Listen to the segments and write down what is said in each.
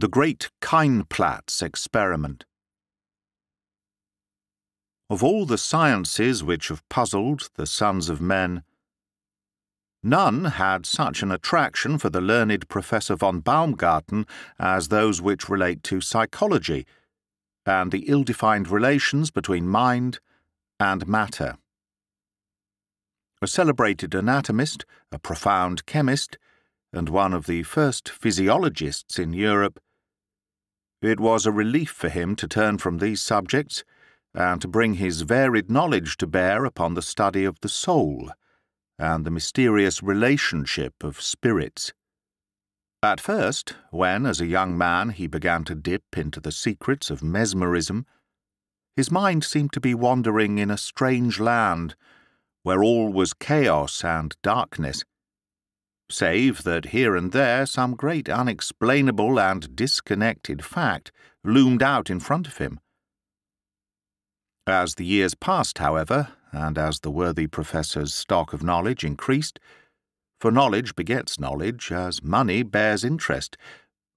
The Great Keinplatz Experiment. Of all the sciences which have puzzled the sons of men, none had such an attraction for the learned Professor von Baumgarten as those which relate to psychology and the ill defined relations between mind and matter. A celebrated anatomist, a profound chemist, and one of the first physiologists in Europe, it was a relief for him to turn from these subjects and to bring his varied knowledge to bear upon the study of the soul and the mysterious relationship of spirits. At first, when as a young man he began to dip into the secrets of mesmerism, his mind seemed to be wandering in a strange land where all was chaos and darkness, save that here and there some great unexplainable and disconnected fact loomed out in front of him. As the years passed, however, and as the worthy professor's stock of knowledge increased, for knowledge begets knowledge, as money bears interest,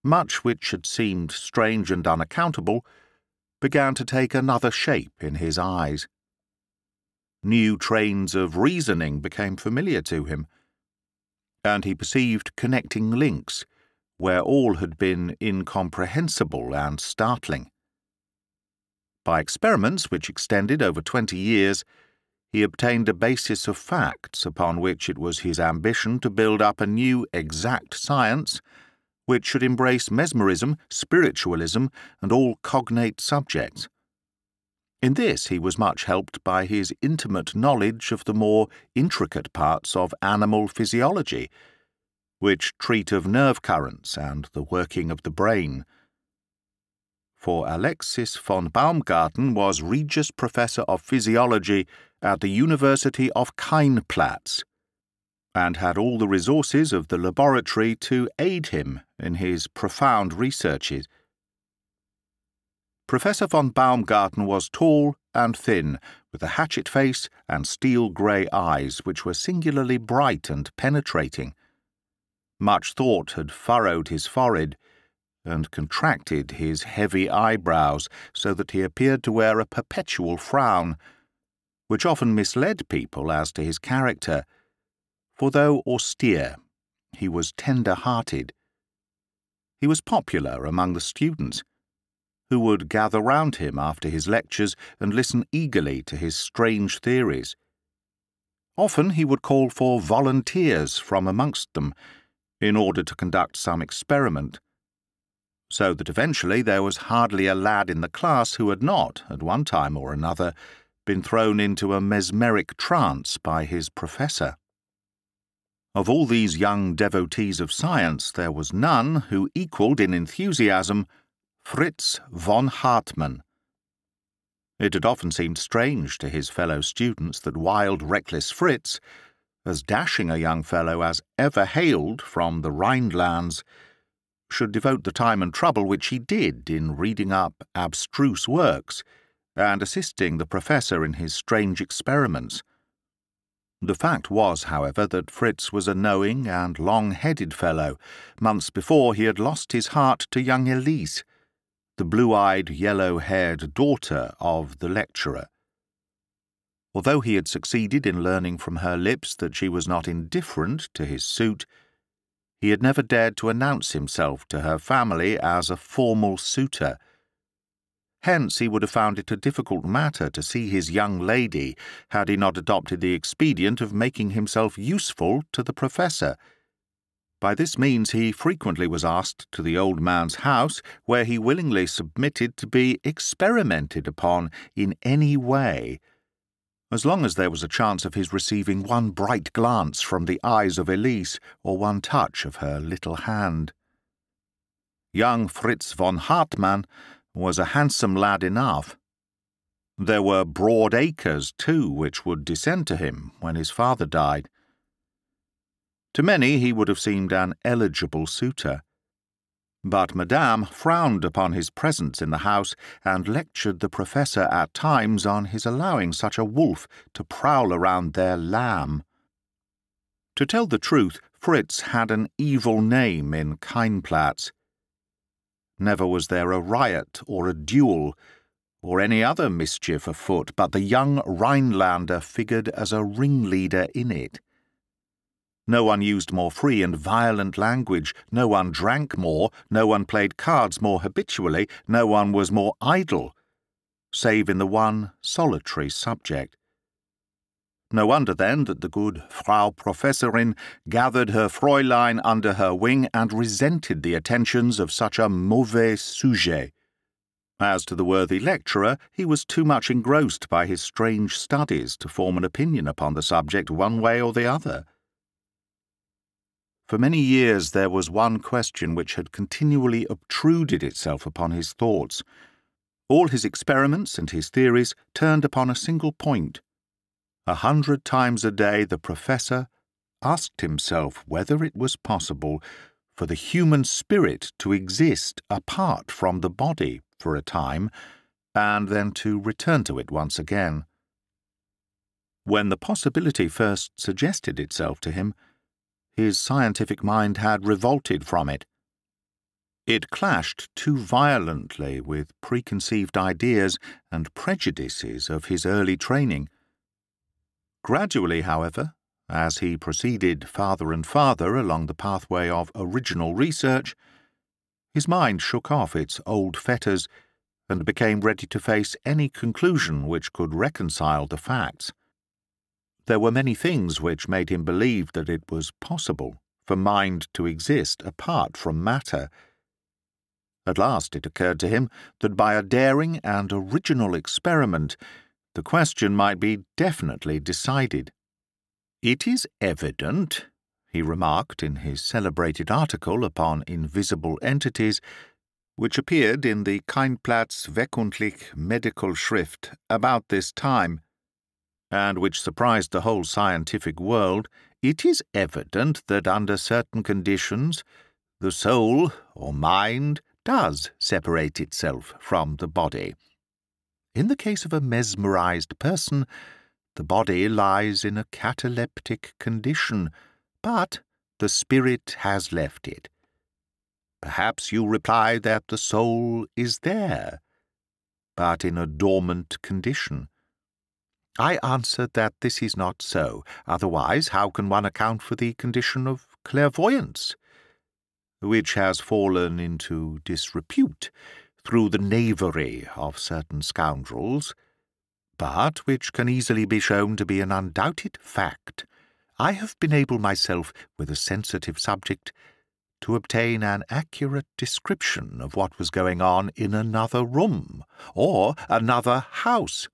much which had seemed strange and unaccountable began to take another shape in his eyes. New trains of reasoning became familiar to him, and he perceived connecting links where all had been incomprehensible and startling. By experiments which extended over twenty years, he obtained a basis of facts upon which it was his ambition to build up a new exact science which should embrace mesmerism, spiritualism, and all cognate subjects. In this he was much helped by his intimate knowledge of the more intricate parts of animal physiology, which treat of nerve currents and the working of the brain for Alexis von Baumgarten was Regius Professor of Physiology at the University of Keinplatz and had all the resources of the laboratory to aid him in his profound researches. Professor von Baumgarten was tall and thin, with a hatchet face and steel grey eyes which were singularly bright and penetrating. Much thought had furrowed his forehead and contracted his heavy eyebrows so that he appeared to wear a perpetual frown, which often misled people as to his character, for though austere, he was tender hearted. He was popular among the students, who would gather round him after his lectures and listen eagerly to his strange theories. Often he would call for volunteers from amongst them in order to conduct some experiment so that eventually there was hardly a lad in the class who had not, at one time or another, been thrown into a mesmeric trance by his professor. Of all these young devotees of science, there was none who equalled in enthusiasm Fritz von Hartmann. It had often seemed strange to his fellow students that wild, reckless Fritz, as dashing a young fellow as ever hailed from the Rhinelands, should devote the time and trouble which he did in reading up abstruse works and assisting the professor in his strange experiments. The fact was, however, that Fritz was a knowing and long-headed fellow. Months before he had lost his heart to young Elise, the blue-eyed, yellow-haired daughter of the lecturer. Although he had succeeded in learning from her lips that she was not indifferent to his suit, he had never dared to announce himself to her family as a formal suitor. Hence he would have found it a difficult matter to see his young lady had he not adopted the expedient of making himself useful to the professor. By this means he frequently was asked to the old man's house, where he willingly submitted to be experimented upon in any way as long as there was a chance of his receiving one bright glance from the eyes of Elise or one touch of her little hand. Young Fritz von Hartmann was a handsome lad enough. There were broad acres, too, which would descend to him when his father died. To many he would have seemed an eligible suitor. But Madame frowned upon his presence in the house and lectured the professor at times on his allowing such a wolf to prowl around their lamb. To tell the truth, Fritz had an evil name in Keinplatz. Never was there a riot or a duel or any other mischief afoot, but the young Rhinelander figured as a ringleader in it. No one used more free and violent language, no one drank more, no one played cards more habitually, no one was more idle, save in the one solitary subject. No wonder, then, that the good Frau Professorin gathered her Fräulein under her wing and resented the attentions of such a mauvais sujet. As to the worthy lecturer, he was too much engrossed by his strange studies to form an opinion upon the subject one way or the other. For many years there was one question which had continually obtruded itself upon his thoughts. All his experiments and his theories turned upon a single point. A hundred times a day the professor asked himself whether it was possible for the human spirit to exist apart from the body for a time, and then to return to it once again. When the possibility first suggested itself to him, his scientific mind had revolted from it. It clashed too violently with preconceived ideas and prejudices of his early training. Gradually, however, as he proceeded farther and farther along the pathway of original research, his mind shook off its old fetters and became ready to face any conclusion which could reconcile the facts. There were many things which made him believe that it was possible for mind to exist apart from matter. At last it occurred to him that by a daring and original experiment the question might be definitely decided. It is evident, he remarked in his celebrated article upon invisible entities, which appeared in the Keinplatz Wöchentlich Medical Schrift about this time, and which surprised the whole scientific world, it is evident that under certain conditions the soul, or mind, does separate itself from the body. In the case of a mesmerized person, the body lies in a cataleptic condition, but the spirit has left it. Perhaps you reply that the soul is there, but in a dormant condition. I answered that this is not so. Otherwise, how can one account for the condition of clairvoyance, which has fallen into disrepute through the knavery of certain scoundrels, but which can easily be shown to be an undoubted fact I have been able myself, with a sensitive subject, to obtain an accurate description of what was going on in another room or another house.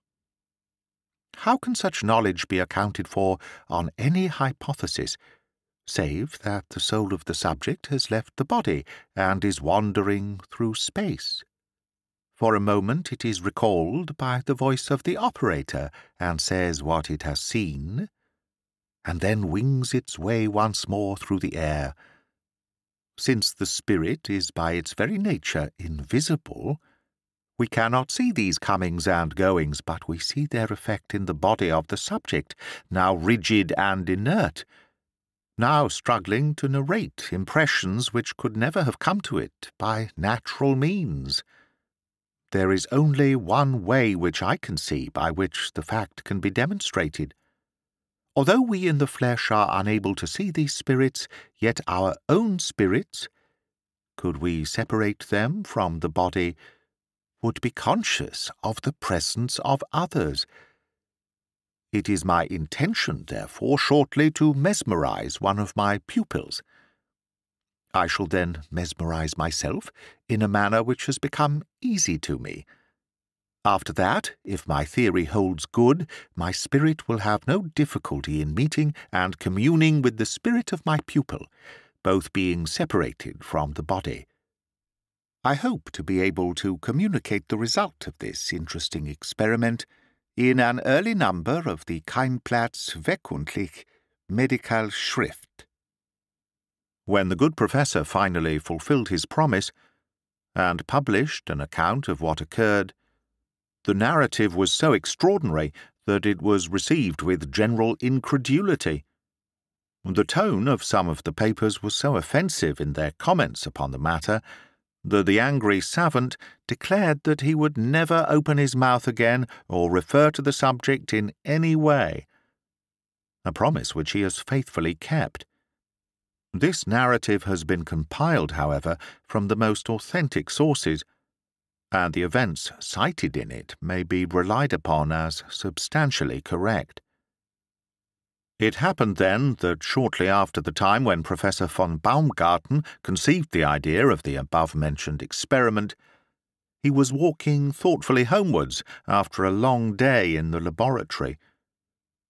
How can such knowledge be accounted for on any hypothesis, save that the soul of the subject has left the body and is wandering through space? For a moment it is recalled by the voice of the operator and says what it has seen, and then wings its way once more through the air. Since the spirit is by its very nature invisible, we cannot see these comings and goings, but we see their effect in the body of the subject, now rigid and inert, now struggling to narrate impressions which could never have come to it by natural means. There is only one way which I can see by which the fact can be demonstrated. Although we in the flesh are unable to see these spirits, yet our own spirits, could we separate them from the body, would be conscious of the presence of others. It is my intention, therefore, shortly to mesmerize one of my pupils. I shall then mesmerize myself in a manner which has become easy to me. After that, if my theory holds good, my spirit will have no difficulty in meeting and communing with the spirit of my pupil, both being separated from the body. I hope to be able to communicate the result of this interesting experiment in an early number of the Keinplatz Wöchentlich Medical Schrift. When the good professor finally fulfilled his promise and published an account of what occurred, the narrative was so extraordinary that it was received with general incredulity. The tone of some of the papers was so offensive in their comments upon the matter though the angry savant declared that he would never open his mouth again or refer to the subject in any way. A promise which he has faithfully kept. This narrative has been compiled, however, from the most authentic sources, and the events cited in it may be relied upon as substantially correct. It happened then that shortly after the time when Professor von Baumgarten conceived the idea of the above-mentioned experiment, he was walking thoughtfully homewards after a long day in the laboratory,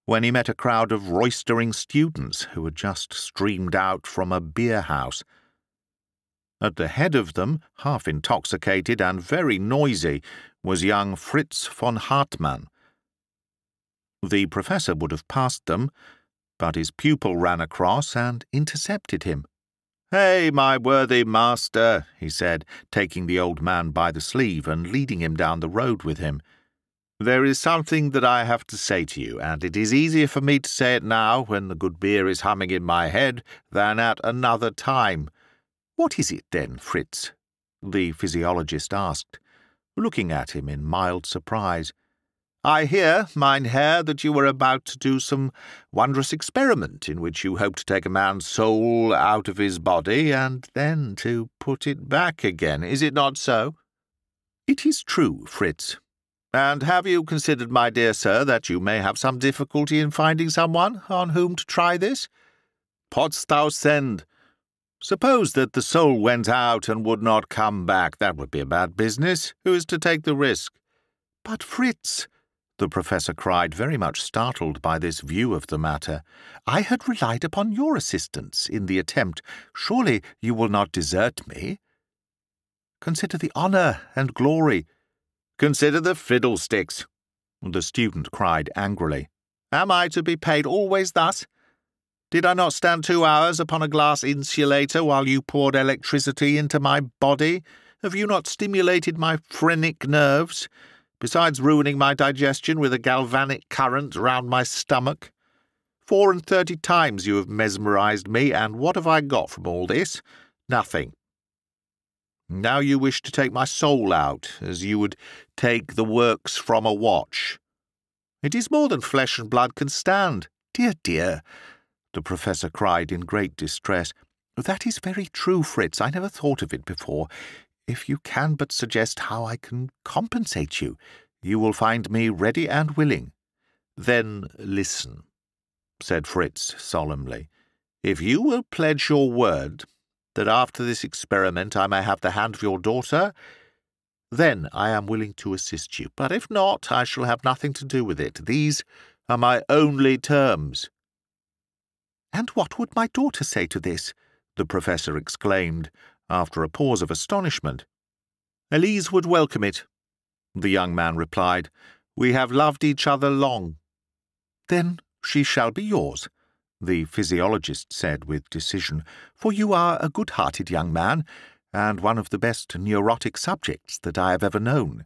when he met a crowd of roistering students who had just streamed out from a beer house. At the head of them, half intoxicated and very noisy, was young Fritz von Hartmann. The professor would have passed them, but his pupil ran across and intercepted him. Hey, my worthy master, he said, taking the old man by the sleeve and leading him down the road with him. There is something that I have to say to you, and it is easier for me to say it now, when the good beer is humming in my head, than at another time. What is it, then, Fritz? the physiologist asked, looking at him in mild surprise. I hear, mein Herr, that you were about to do some wondrous experiment in which you hope to take a man's soul out of his body and then to put it back again. Is it not so? It is true, Fritz. And have you considered, my dear sir, that you may have some difficulty in finding someone on whom to try this? Potztausend. Suppose that the soul went out and would not come back. That would be a bad business. Who is to take the risk? But, Fritz, the professor cried, very much startled by this view of the matter. I had relied upon your assistance in the attempt. Surely you will not desert me? Consider the honour and glory. Consider the fiddlesticks, the student cried angrily. Am I to be paid always thus? Did I not stand two hours upon a glass insulator while you poured electricity into my body? Have you not stimulated my phrenic nerves? Besides ruining my digestion with a galvanic current round my stomach. Four and thirty times you have mesmerized me, and what have I got from all this? Nothing. Now you wish to take my soul out, as you would take the works from a watch. It is more than flesh and blood can stand. Dear, dear, the professor cried in great distress. That is very true, Fritz. I never thought of it before. If you can but suggest how I can compensate you, you will find me ready and willing. Then listen, said Fritz solemnly. If you will pledge your word that after this experiment I may have the hand of your daughter, then I am willing to assist you. But if not, I shall have nothing to do with it. These are my only terms. And what would my daughter say to this? the professor exclaimed, after a pause of astonishment. Elise would welcome it, the young man replied. We have loved each other long. Then she shall be yours, the physiologist said with decision, for you are a good-hearted young man, and one of the best neurotic subjects that I have ever known.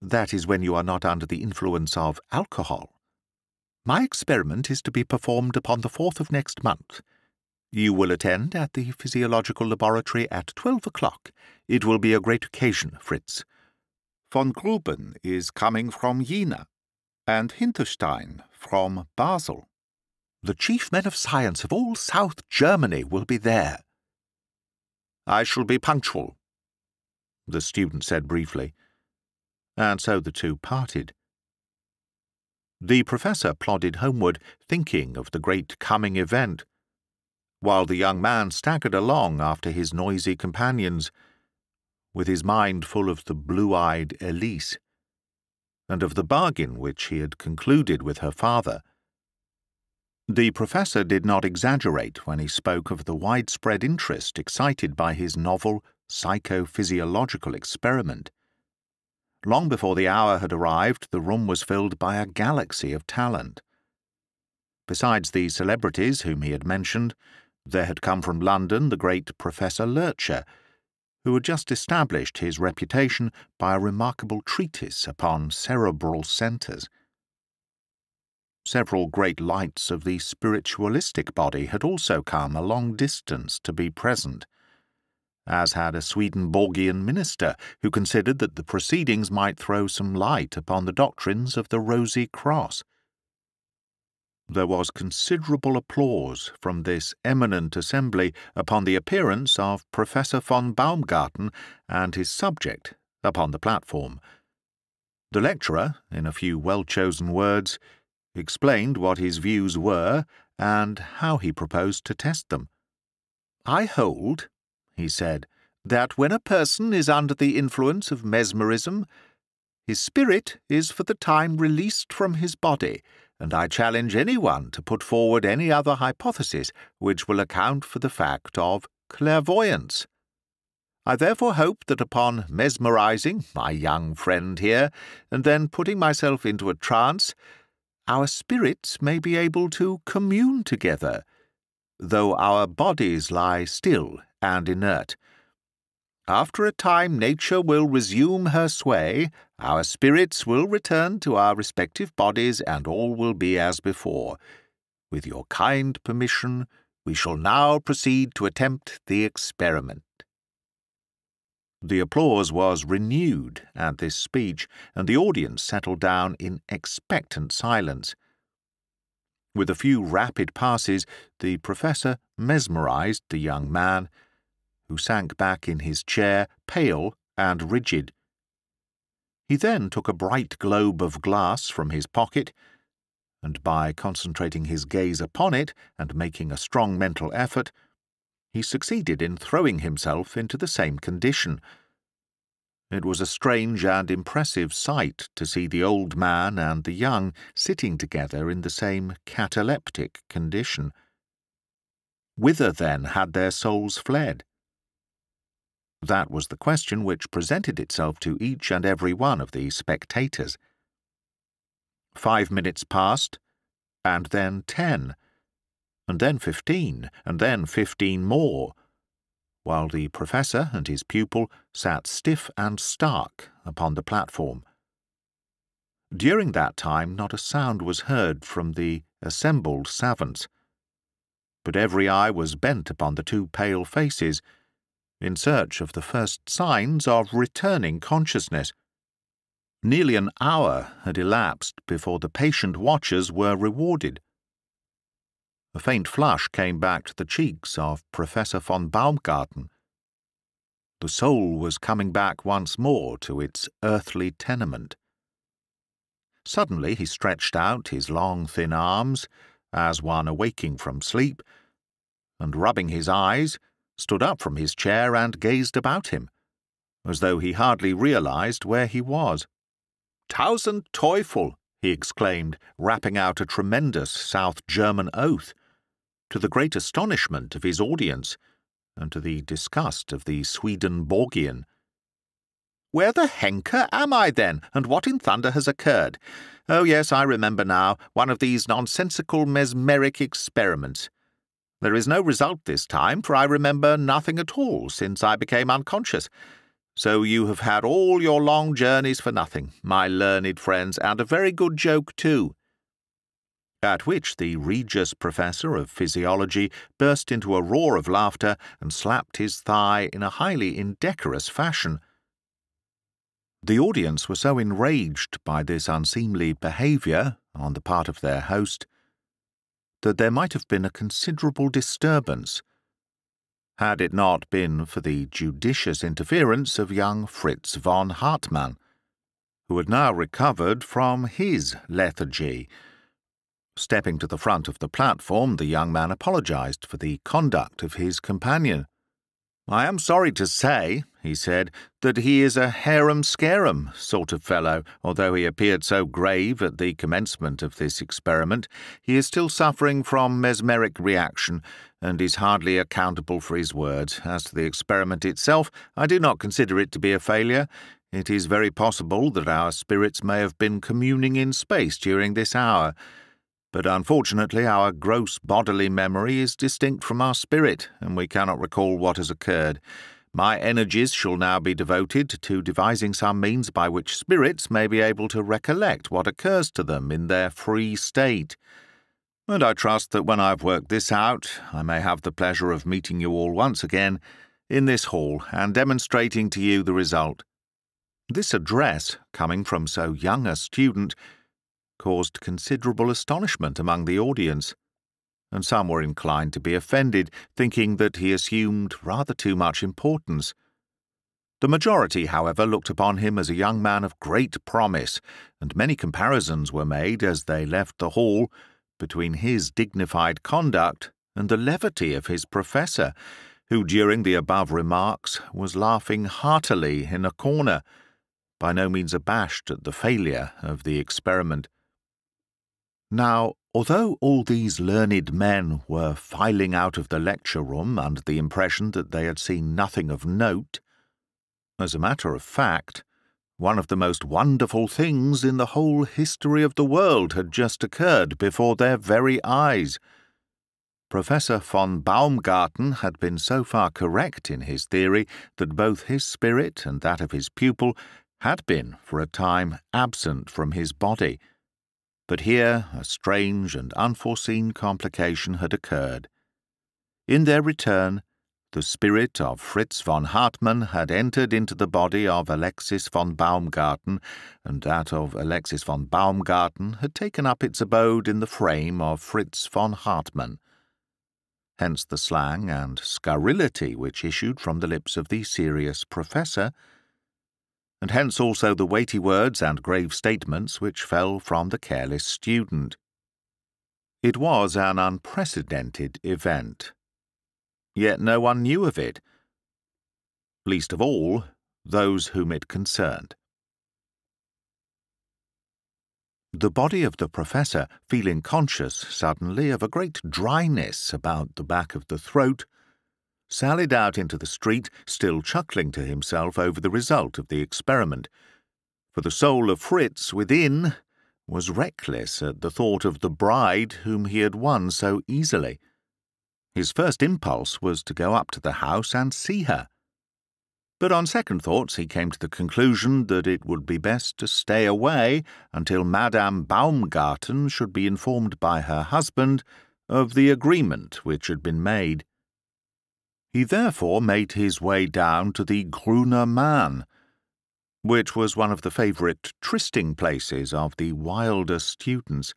That is when you are not under the influence of alcohol. My experiment is to be performed upon the fourth of next month, you will attend at the physiological laboratory at twelve o'clock. It will be a great occasion, Fritz. Von Gruben is coming from Jena, and Hinterstein from Basel. The chief men of science of all South Germany will be there. I shall be punctual, the student said briefly, and so the two parted. The professor plodded homeward, thinking of the great coming event while the young man staggered along after his noisy companions, with his mind full of the blue-eyed Elise, and of the bargain which he had concluded with her father. The professor did not exaggerate when he spoke of the widespread interest excited by his novel psychophysiological experiment. Long before the hour had arrived, the room was filled by a galaxy of talent. Besides the celebrities whom he had mentioned, there had come from London the great Professor Lurcher, who had just established his reputation by a remarkable treatise upon cerebral centres. Several great lights of the spiritualistic body had also come a long distance to be present, as had a Swedenborgian minister who considered that the proceedings might throw some light upon the doctrines of the Rosy Cross. There was considerable applause from this eminent assembly upon the appearance of Professor von Baumgarten and his subject upon the platform. The lecturer, in a few well chosen words, explained what his views were and how he proposed to test them. I hold, he said, that when a person is under the influence of mesmerism, his spirit is for the time released from his body and I challenge anyone to put forward any other hypothesis which will account for the fact of clairvoyance. I therefore hope that upon mesmerizing my young friend here, and then putting myself into a trance, our spirits may be able to commune together, though our bodies lie still and inert, after a time, nature will resume her sway, our spirits will return to our respective bodies, and all will be as before. With your kind permission, we shall now proceed to attempt the experiment. The applause was renewed at this speech, and the audience settled down in expectant silence. With a few rapid passes, the professor mesmerized the young man, who sank back in his chair, pale and rigid. He then took a bright globe of glass from his pocket, and by concentrating his gaze upon it and making a strong mental effort, he succeeded in throwing himself into the same condition. It was a strange and impressive sight to see the old man and the young sitting together in the same cataleptic condition. Whither, then, had their souls fled? That was the question which presented itself to each and every one of the spectators. Five minutes passed, and then ten, and then fifteen, and then fifteen more, while the professor and his pupil sat stiff and stark upon the platform. During that time not a sound was heard from the assembled savants, but every eye was bent upon the two pale faces, in search of the first signs of returning consciousness. Nearly an hour had elapsed before the patient watchers were rewarded. A faint flush came back to the cheeks of Professor von Baumgarten. The soul was coming back once more to its earthly tenement. Suddenly he stretched out his long, thin arms, as one awaking from sleep, and rubbing his eyes, stood up from his chair and gazed about him, as though he hardly realized where he was. Tausend Teufel! he exclaimed, rapping out a tremendous South German oath, to the great astonishment of his audience, and to the disgust of the Swedenborgian. Where the henker am I, then, and what in thunder has occurred? Oh, yes, I remember now, one of these nonsensical mesmeric experiments. There is no result this time, for I remember nothing at all since I became unconscious. So you have had all your long journeys for nothing, my learned friends, and a very good joke too. At which the Regius Professor of Physiology burst into a roar of laughter and slapped his thigh in a highly indecorous fashion. The audience were so enraged by this unseemly behaviour on the part of their host that there might have been a considerable disturbance, had it not been for the judicious interference of young Fritz von Hartmann, who had now recovered from his lethargy. Stepping to the front of the platform, the young man apologized for the conduct of his companion. I am sorry to say, he said, that he is a harum-scarum sort of fellow. Although he appeared so grave at the commencement of this experiment, he is still suffering from mesmeric reaction, and is hardly accountable for his words. As to the experiment itself, I do not consider it to be a failure. It is very possible that our spirits may have been communing in space during this hour but unfortunately our gross bodily memory is distinct from our spirit, and we cannot recall what has occurred. My energies shall now be devoted to devising some means by which spirits may be able to recollect what occurs to them in their free state. And I trust that when I've worked this out, I may have the pleasure of meeting you all once again in this hall and demonstrating to you the result. This address, coming from so young a student, caused considerable astonishment among the audience, and some were inclined to be offended, thinking that he assumed rather too much importance. The majority, however, looked upon him as a young man of great promise, and many comparisons were made as they left the hall between his dignified conduct and the levity of his professor, who during the above remarks was laughing heartily in a corner, by no means abashed at the failure of the experiment. Now, although all these learned men were filing out of the lecture room under the impression that they had seen nothing of note, as a matter of fact, one of the most wonderful things in the whole history of the world had just occurred before their very eyes. Professor von Baumgarten had been so far correct in his theory that both his spirit and that of his pupil had been, for a time, absent from his body. But here a strange and unforeseen complication had occurred. In their return, the spirit of Fritz von Hartmann had entered into the body of Alexis von Baumgarten, and that of Alexis von Baumgarten had taken up its abode in the frame of Fritz von Hartmann. Hence the slang and scurrility which issued from the lips of the serious professor, and hence also the weighty words and grave statements which fell from the careless student. It was an unprecedented event. Yet no one knew of it, least of all those whom it concerned. The body of the professor, feeling conscious suddenly of a great dryness about the back of the throat, sallied out into the street, still chuckling to himself over the result of the experiment. For the soul of Fritz within was reckless at the thought of the bride whom he had won so easily. His first impulse was to go up to the house and see her. But on second thoughts he came to the conclusion that it would be best to stay away until Madame Baumgarten should be informed by her husband of the agreement which had been made. He therefore made his way down to the Grüner Mann, which was one of the favourite trysting places of the wilder students,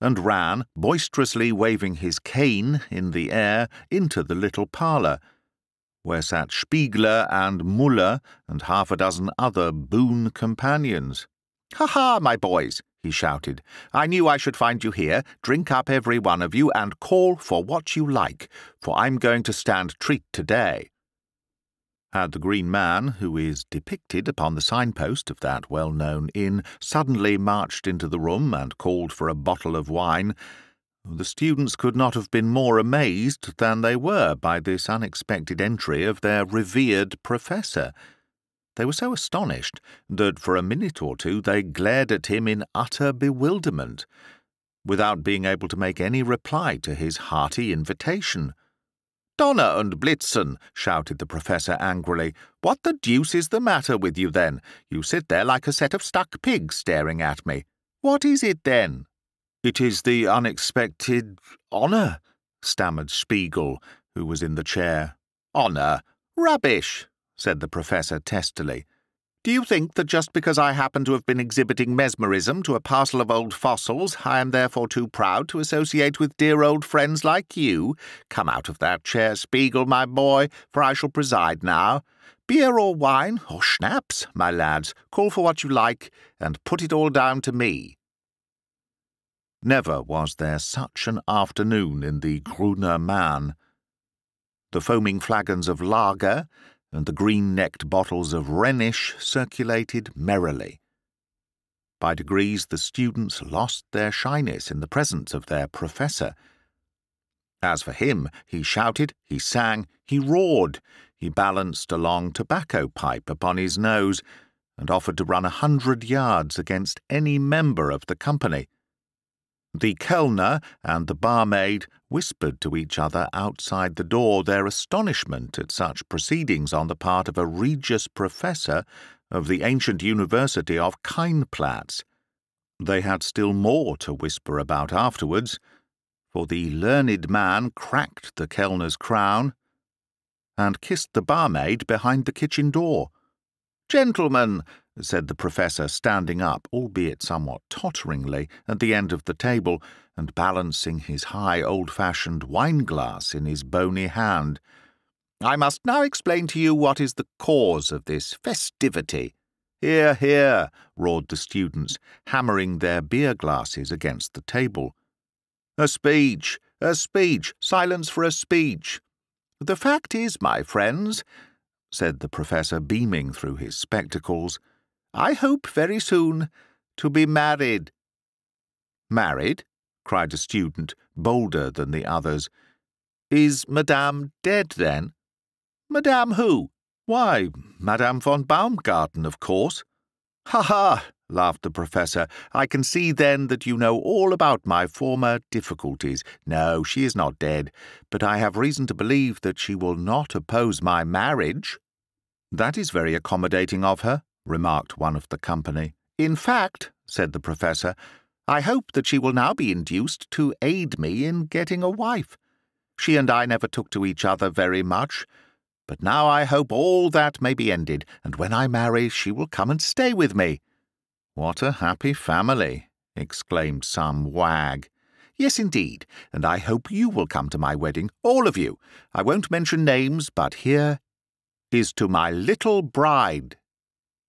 and ran, boisterously waving his cane in the air, into the little parlour, where sat Spiegler and Muller and half a dozen other boon companions. Ha ha, my boys, he shouted. I knew I should find you here. Drink up, every one of you, and call for what you like, for I'm going to stand treat today. Had the Green Man, who is depicted upon the signpost of that well-known inn, suddenly marched into the room and called for a bottle of wine, the students could not have been more amazed than they were by this unexpected entry of their revered professor. They were so astonished that for a minute or two they glared at him in utter bewilderment, without being able to make any reply to his hearty invitation. Donner und Blitzen, shouted the professor angrily. What the deuce is the matter with you, then? You sit there like a set of stuck pigs staring at me. What is it, then? It is the unexpected honour, stammered Spiegel, who was in the chair. Honour? Rubbish! Said the professor testily. Do you think that just because I happen to have been exhibiting mesmerism to a parcel of old fossils, I am therefore too proud to associate with dear old friends like you? Come out of that chair, Spiegel, my boy, for I shall preside now. Beer or wine, or schnapps, my lads, call for what you like, and put it all down to me. Never was there such an afternoon in the Grüner Mann. The foaming flagons of lager and the green-necked bottles of Rhenish circulated merrily. By degrees the students lost their shyness in the presence of their professor. As for him, he shouted, he sang, he roared, he balanced a long tobacco pipe upon his nose, and offered to run a hundred yards against any member of the company. The Kellner and the barmaid whispered to each other outside the door their astonishment at such proceedings on the part of a Regius Professor of the ancient University of Keinplatz. They had still more to whisper about afterwards, for the learned man cracked the Kellner's crown, and kissed the barmaid behind the kitchen door. Gentlemen, said the professor, standing up, albeit somewhat totteringly, at the end of the table, and balancing his high old-fashioned wine-glass in his bony hand. I must now explain to you what is the cause of this festivity. Hear, hear, roared the students, hammering their beer glasses against the table. A speech, a speech, silence for a speech. The fact is, my friends, said the professor, beaming through his spectacles. I hope very soon to be married. Married? cried a student, bolder than the others. Is Madame dead, then? Madame who? Why, Madame von Baumgarten, of course. Ha ha! laughed the professor. I can see then that you know all about my former difficulties. No, she is not dead, but I have reason to believe that she will not oppose my marriage. That is very accommodating of her, remarked one of the company. In fact, said the professor, I hope that she will now be induced to aid me in getting a wife. She and I never took to each other very much, but now I hope all that may be ended, and when I marry she will come and stay with me. What a happy family, exclaimed some wag. Yes, indeed, and I hope you will come to my wedding, all of you. I won't mention names, but here is to my little bride.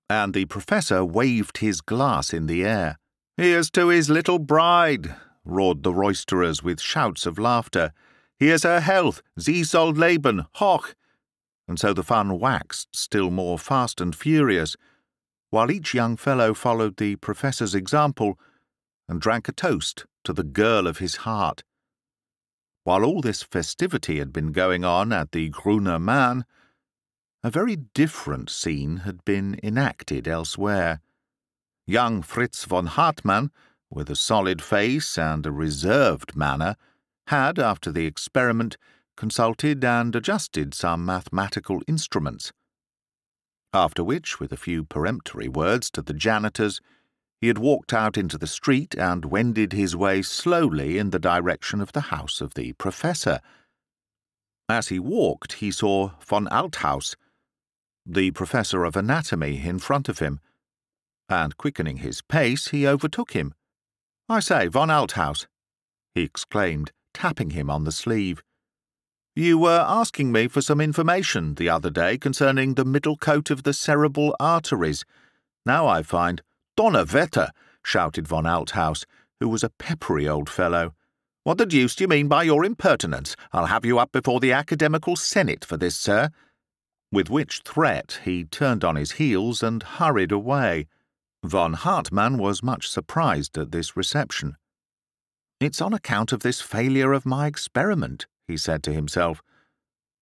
And the professor waved his glass in the air. Here's to his little bride, roared the roisterers with shouts of laughter. Here's her health, sie soll leben, hoch! And so the fun waxed still more fast and furious, while each young fellow followed the professor's example and drank a toast to the girl of his heart. While all this festivity had been going on at the Grüner Mann, a very different scene had been enacted elsewhere. Young Fritz von Hartmann, with a solid face and a reserved manner, had, after the experiment, consulted and adjusted some mathematical instruments. After which, with a few peremptory words to the janitors, he had walked out into the street and wended his way slowly in the direction of the house of the professor. As he walked, he saw von Althaus, the professor of anatomy in front of him, and quickening his pace, he overtook him. I say, von Althaus, he exclaimed, tapping him on the sleeve. You were asking me for some information the other day concerning the middle coat of the cerebral arteries. Now I find. Donnerwetter! shouted von Althaus, who was a peppery old fellow. What the deuce do you mean by your impertinence? I'll have you up before the Academical Senate for this, sir with which threat he turned on his heels and hurried away. Von Hartmann was much surprised at this reception. It's on account of this failure of my experiment, he said to himself,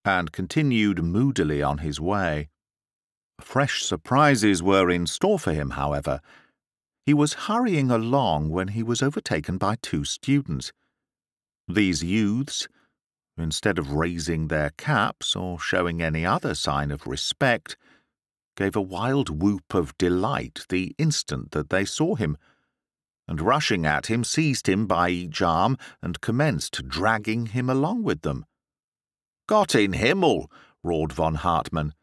and continued moodily on his way. Fresh surprises were in store for him, however. He was hurrying along when he was overtaken by two students. These youths, instead of raising their caps or showing any other sign of respect, gave a wild whoop of delight the instant that they saw him, and rushing at him seized him by each arm and commenced dragging him along with them. Gott in Himmel! roared von Hartmann.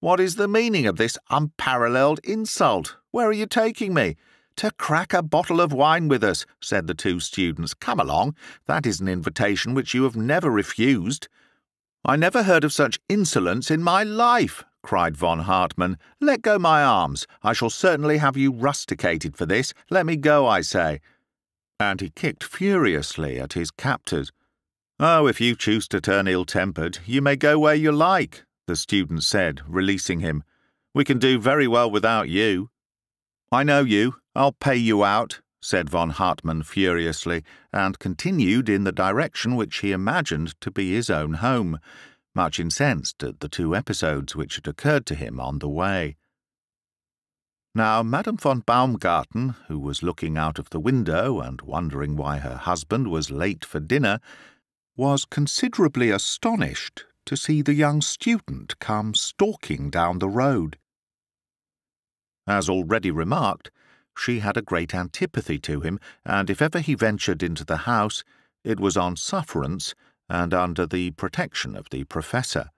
What is the meaning of this unparalleled insult? Where are you taking me? To crack a bottle of wine with us, said the two students. Come along. That is an invitation which you have never refused. I never heard of such insolence in my life, cried von Hartmann. Let go my arms. I shall certainly have you rusticated for this. Let me go, I say. And he kicked furiously at his captors. Oh, if you choose to turn ill-tempered, you may go where you like, the student said, releasing him. We can do very well without you. I know you. I'll pay you out, said von Hartmann furiously, and continued in the direction which he imagined to be his own home, much incensed at the two episodes which had occurred to him on the way. Now, Madame von Baumgarten, who was looking out of the window and wondering why her husband was late for dinner, was considerably astonished to see the young student come stalking down the road. As already remarked, she had a great antipathy to him, and if ever he ventured into the house, it was on sufferance and under the protection of the professor.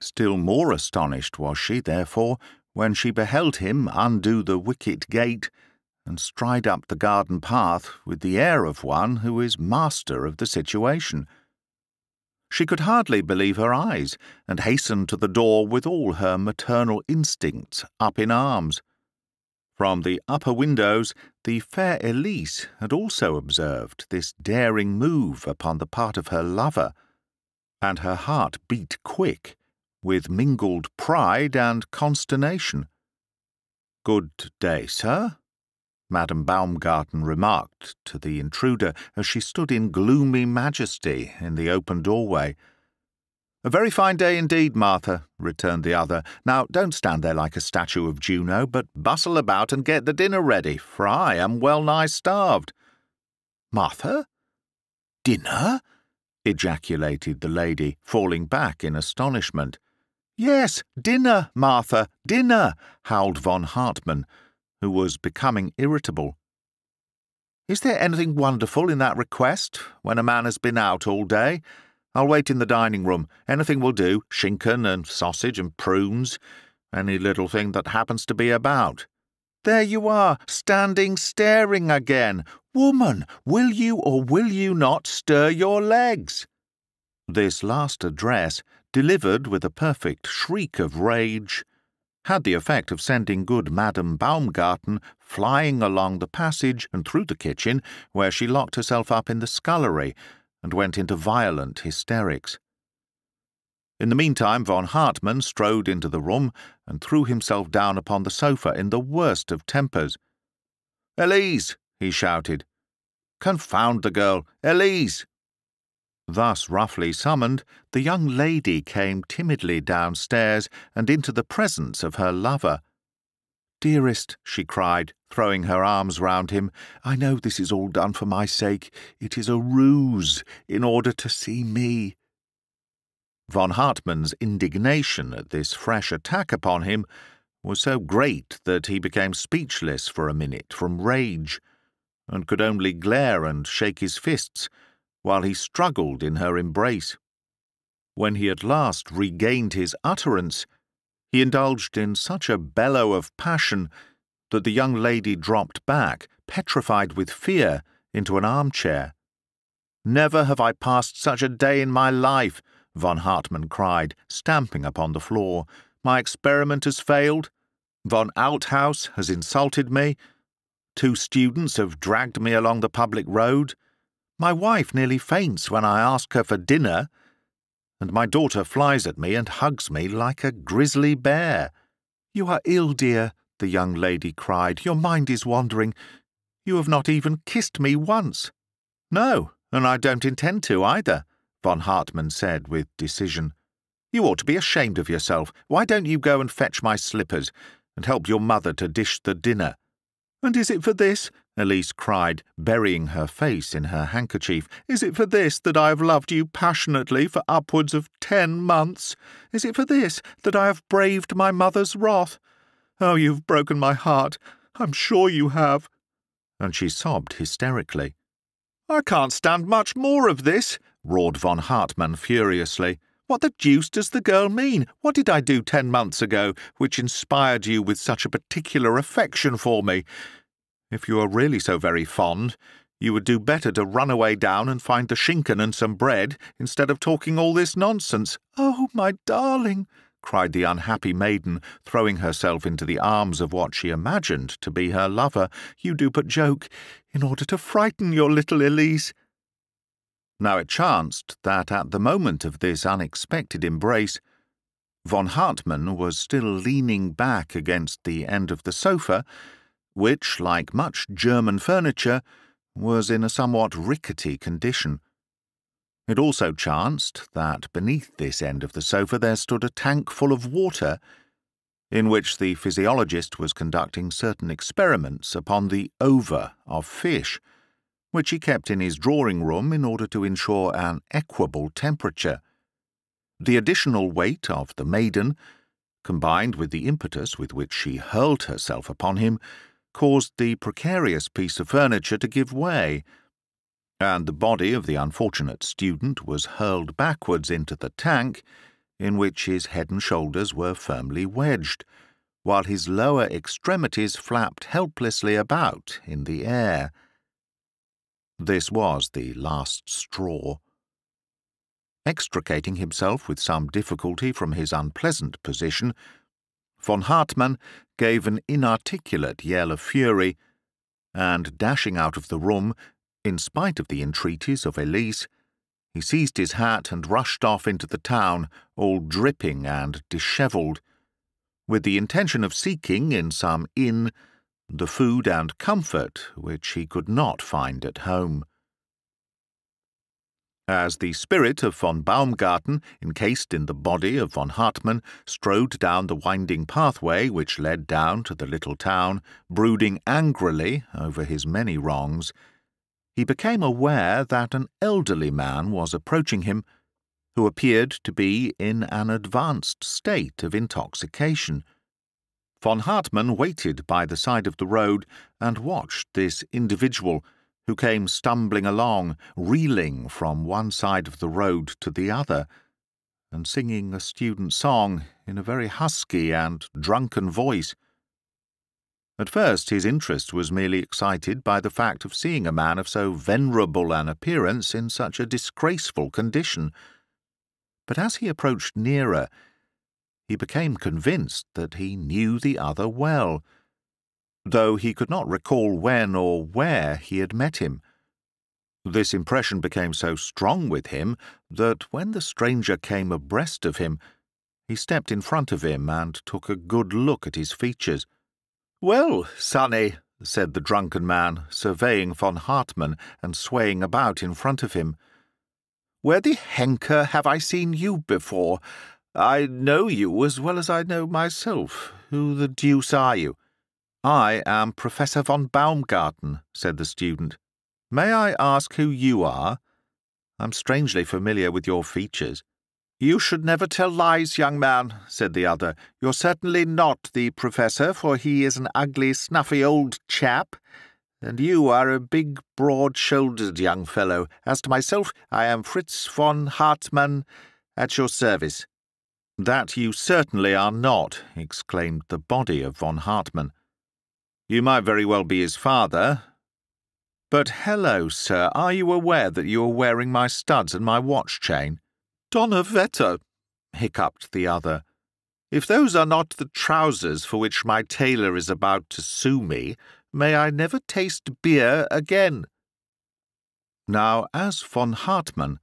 Still more astonished was she, therefore, when she beheld him undo the wicket gate and stride up the garden path with the air of one who is master of the situation. She could hardly believe her eyes, and hastened to the door with all her maternal instincts up in arms. From the upper windows, the fair Elise had also observed this daring move upon the part of her lover, and her heart beat quick, with mingled pride and consternation. Good day, sir, Madame Baumgarten remarked to the intruder as she stood in gloomy majesty in the open doorway. A very fine day indeed, Martha, returned the other. Now don't stand there like a statue of Juno, but bustle about and get the dinner ready, for I am well nigh starved. Martha? Dinner? ejaculated the lady, falling back in astonishment. Yes, dinner, Martha, dinner, howled von Hartmann who was becoming irritable. Is there anything wonderful in that request when a man has been out all day? I'll wait in the dining room. Anything will do, schinken and sausage and prunes, any little thing that happens to be about. There you are, standing staring again. Woman, will you or will you not stir your legs? This last address, delivered with a perfect shriek of rage, had the effect of sending good Madame Baumgarten flying along the passage and through the kitchen, where she locked herself up in the scullery and went into violent hysterics. In the meantime, von Hartmann strode into the room and threw himself down upon the sofa in the worst of tempers. Elise! he shouted. Confound the girl! Elise! Thus roughly summoned, the young lady came timidly downstairs and into the presence of her lover. Dearest, she cried, throwing her arms round him, I know this is all done for my sake. It is a ruse, in order to see me. Von Hartmann's indignation at this fresh attack upon him was so great that he became speechless for a minute from rage, and could only glare and shake his fists while he struggled in her embrace. When he at last regained his utterance, he indulged in such a bellow of passion that the young lady dropped back, petrified with fear, into an armchair. Never have I passed such a day in my life, von Hartmann cried, stamping upon the floor. My experiment has failed. Von Althaus has insulted me. Two students have dragged me along the public road. My wife nearly faints when I ask her for dinner, and my daughter flies at me and hugs me like a grizzly bear. You are ill, dear, the young lady cried. Your mind is wandering. You have not even kissed me once. No, and I don't intend to either, von Hartmann said with decision. You ought to be ashamed of yourself. Why don't you go and fetch my slippers and help your mother to dish the dinner? And is it for this, Elise cried, burying her face in her handkerchief, is it for this that I have loved you passionately for upwards of ten months? Is it for this that I have braved my mother's wrath? Oh, you've broken my heart. I'm sure you have. And she sobbed hysterically. I can't stand much more of this, roared von Hartmann furiously. What the deuce does the girl mean? What did I do ten months ago which inspired you with such a particular affection for me? If you are really so very fond, you would do better to run away down and find the schinken and some bread instead of talking all this nonsense. Oh, my darling! cried the unhappy maiden, throwing herself into the arms of what she imagined to be her lover. You do but joke, in order to frighten your little Elise. Now it chanced that at the moment of this unexpected embrace, von Hartmann was still leaning back against the end of the sofa, which, like much German furniture, was in a somewhat rickety condition. It also chanced that beneath this end of the sofa there stood a tank full of water, in which the physiologist was conducting certain experiments upon the ova of fish, which he kept in his drawing room in order to ensure an equable temperature. The additional weight of the maiden, combined with the impetus with which she hurled herself upon him, caused the precarious piece of furniture to give way, and the body of the unfortunate student was hurled backwards into the tank, in which his head and shoulders were firmly wedged, while his lower extremities flapped helplessly about in the air. This was the last straw. Extricating himself with some difficulty from his unpleasant position, von Hartmann gave an inarticulate yell of fury, and dashing out of the room, in spite of the entreaties of Elise, he seized his hat and rushed off into the town, all dripping and dishevelled, with the intention of seeking in some inn the food and comfort which he could not find at home. As the spirit of von Baumgarten, encased in the body of von Hartmann, strode down the winding pathway which led down to the little town, brooding angrily over his many wrongs, he became aware that an elderly man was approaching him, who appeared to be in an advanced state of intoxication. Von Hartmann waited by the side of the road and watched this individual, who came stumbling along, reeling from one side of the road to the other, and singing a student song in a very husky and drunken voice. At first his interest was merely excited by the fact of seeing a man of so venerable an appearance in such a disgraceful condition. But as he approached nearer, he became convinced that he knew the other well, though he could not recall when or where he had met him. This impression became so strong with him that when the stranger came abreast of him, he stepped in front of him and took a good look at his features. Well, sonny, said the drunken man, surveying von Hartmann and swaying about in front of him. Where the henker have I seen you before? I know you as well as I know myself. Who the deuce are you? I am Professor von Baumgarten, said the student. May I ask who you are? I'm strangely familiar with your features. You should never tell lies, young man, said the other. You're certainly not the professor, for he is an ugly, snuffy old chap, and you are a big, broad-shouldered young fellow. As to myself, I am Fritz von Hartmann, at your service. That you certainly are not, exclaimed the body of von Hartmann. You might very well be his father. But hello, sir, are you aware that you are wearing my studs and my watch chain? Donnerwetter, hiccuped the other. If those are not the trousers for which my tailor is about to sue me, may I never taste beer again. Now, as von Hartmann,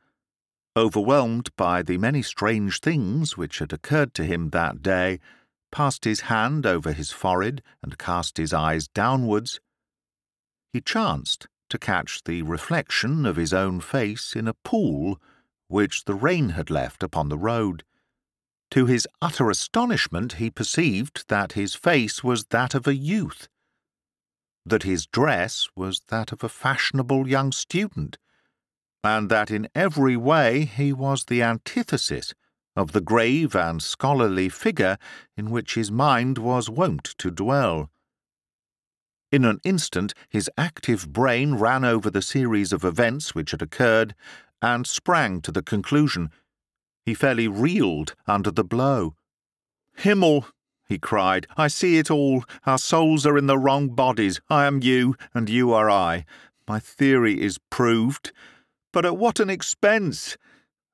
overwhelmed by the many strange things which had occurred to him that day, passed his hand over his forehead and cast his eyes downwards, he chanced to catch the reflection of his own face in a pool which the rain had left upon the road. To his utter astonishment, he perceived that his face was that of a youth, that his dress was that of a fashionable young student, and that in every way he was the antithesis of the grave and scholarly figure in which his mind was wont to dwell. In an instant, his active brain ran over the series of events which had occurred and sprang to the conclusion. He fairly reeled under the blow. Himmel, he cried, I see it all. Our souls are in the wrong bodies. I am you, and you are I. My theory is proved. But at what an expense!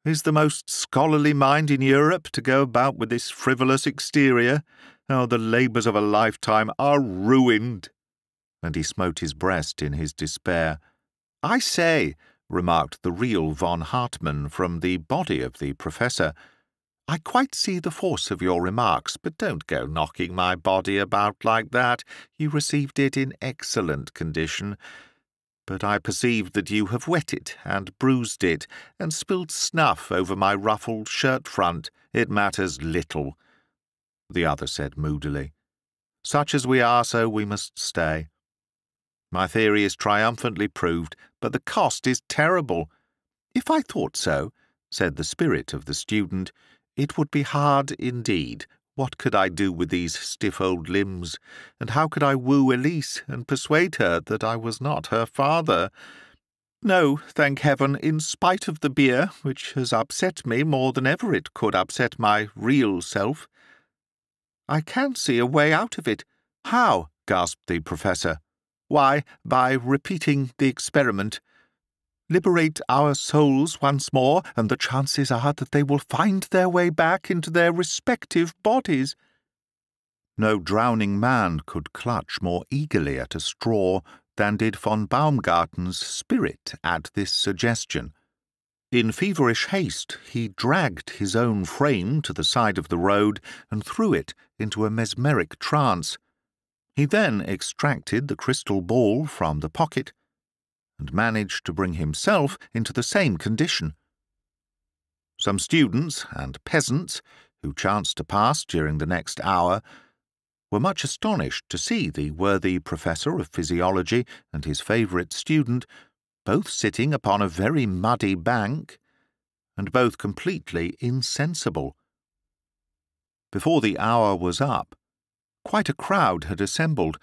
Is the most scholarly mind in Europe to go about with this frivolous exterior? Oh, the labours of a lifetime are ruined. And he smote his breast in his despair. I say, remarked the real von Hartmann from the body of the professor. I quite see the force of your remarks, but don't go knocking my body about like that. You received it in excellent condition. But I perceive that you have wet it, and bruised it, and spilled snuff over my ruffled shirt front. It matters little, the other said moodily. Such as we are, so we must stay. My theory is triumphantly proved, but the cost is terrible. If I thought so, said the spirit of the student, it would be hard indeed. What could I do with these stiff old limbs, and how could I woo Elise and persuade her that I was not her father? No, thank heaven, in spite of the beer, which has upset me more than ever it could upset my real self. I can see a way out of it. How? gasped the Professor. Why, by repeating the experiment. Liberate our souls once more, and the chances are that they will find their way back into their respective bodies. No drowning man could clutch more eagerly at a straw than did von Baumgarten's spirit at this suggestion. In feverish haste, he dragged his own frame to the side of the road and threw it into a mesmeric trance. He then extracted the crystal ball from the pocket and managed to bring himself into the same condition. Some students and peasants who chanced to pass during the next hour were much astonished to see the worthy professor of physiology and his favourite student both sitting upon a very muddy bank, and both completely insensible. Before the hour was up, quite a crowd had assembled,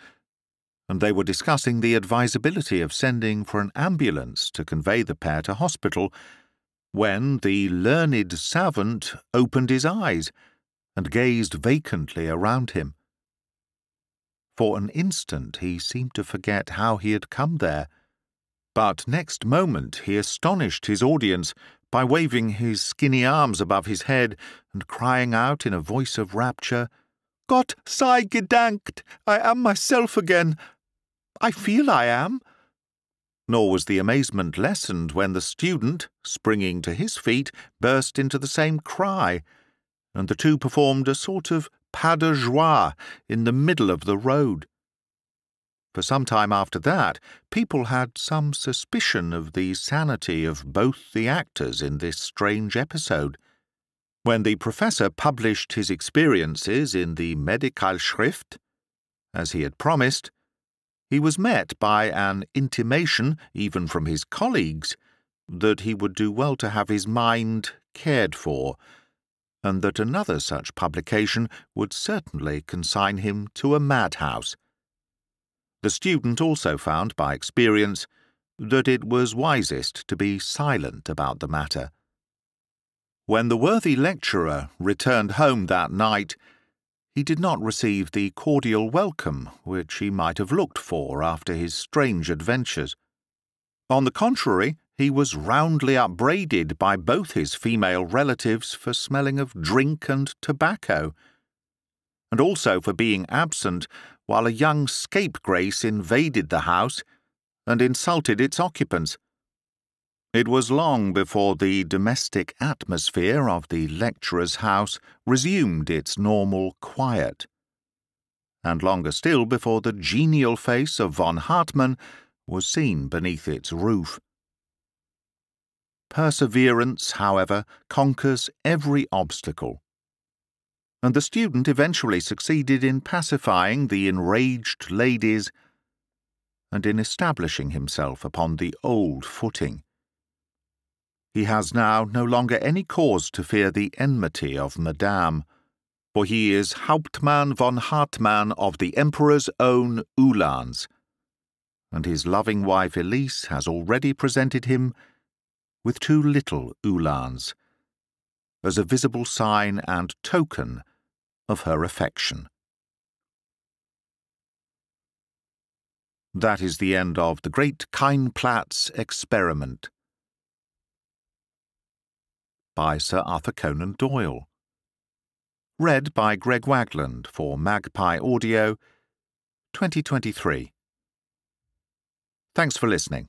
and they were discussing the advisability of sending for an ambulance to convey the pair to hospital, when the learned savant opened his eyes and gazed vacantly around him. For an instant he seemed to forget how he had come there, but next moment he astonished his audience by waving his skinny arms above his head and crying out in a voice of rapture, Gott sei gedankt! I am myself again. I feel I am. Nor was the amazement lessened when the student, springing to his feet, burst into the same cry, and the two performed a sort of pas de joie in the middle of the road. For some time after that, people had some suspicion of the sanity of both the actors in this strange episode. When the professor published his experiences in the Medicalschrift, as he had promised, he was met by an intimation, even from his colleagues, that he would do well to have his mind cared for and that another such publication would certainly consign him to a madhouse. The student also found by experience that it was wisest to be silent about the matter. When the worthy lecturer returned home that night, he did not receive the cordial welcome which he might have looked for after his strange adventures. On the contrary, he was roundly upbraided by both his female relatives for smelling of drink and tobacco, and also for being absent while a young scapegrace invaded the house and insulted its occupants. It was long before the domestic atmosphere of the lecturer's house resumed its normal quiet, and longer still before the genial face of von Hartmann was seen beneath its roof. Perseverance, however, conquers every obstacle. And the student eventually succeeded in pacifying the enraged ladies and in establishing himself upon the old footing. He has now no longer any cause to fear the enmity of Madame, for he is Hauptmann von Hartmann of the Emperor's own Uhlans, and his loving wife Elise has already presented him with two little uhlans, as a visible sign and token of her affection. That is the end of the great Keinplatz experiment by Sir Arthur Conan Doyle. Read by Greg Wagland for Magpie Audio, 2023. Thanks for listening.